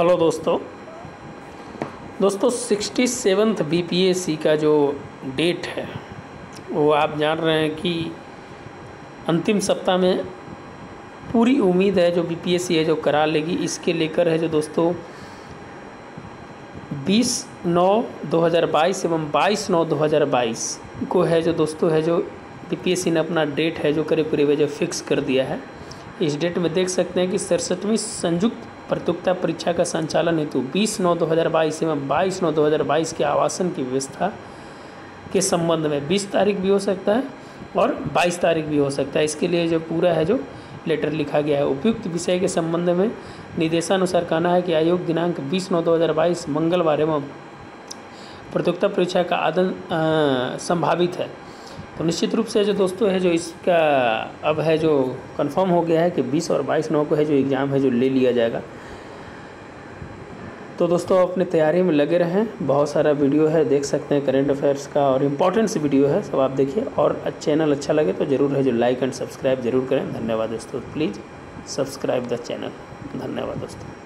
Hello दोस्तों। दोस्तों sixty seventh B का जो डेट है, वो आप जान रहे हैं कि अंतिम सप्ताह में पूरी उम्मीद है जो बी है जो करा लेगी। इसके लेकर है जो दोस्तों 20 नौ 2022 एवं 22 नौ 2022 को है जो दोस्तों, है जो बी ने अपना डेट है जो करीब करीब जो फिक्स कर दिया है। इस डेट में देख सकते हैं कि सड़सठवीं संयुक्त प्रतियोगिता परीक्षा का संचालन हेतु 20 नौ 2022 एवं 22 नौ 2022 के आवासन की व्यवस्था के संबंध में 20 तारीख भी हो सकता है और 22 तारीख भी हो सकता है। इसके लिए जो पूरा है जो लेटर लिखा गया है, उपयुक्त विषय के संबंध में निर्देशानुसार कहना है कि आयोग दिनांक 20 नौ 2022 मंगलवार एवं प्रतियोगिता परीक्षा का आदन संभावित है। तो निश्चित रूप से जो दोस्तों है, जो इसका अब है, जो कंफर्म हो गया है कि 20 और 22 नौ को है, जो एग्ज़ाम है, जो ले लिया जाएगा। तो दोस्तों, अपने तैयारी में लगे रहें। बहुत सारा वीडियो है, देख सकते हैं करेंट अफेयर्स का और इम्पोर्टेंट्स वीडियो है, सब आप देखिए। और चैनल अच्छा लगे तो ज़रूर है जो लाइक एंड सब्सक्राइब ज़रूर करें। धन्यवाद दोस्तों प्लीज़ सब्सक्राइब द चैनल धन्यवाद दोस्तों।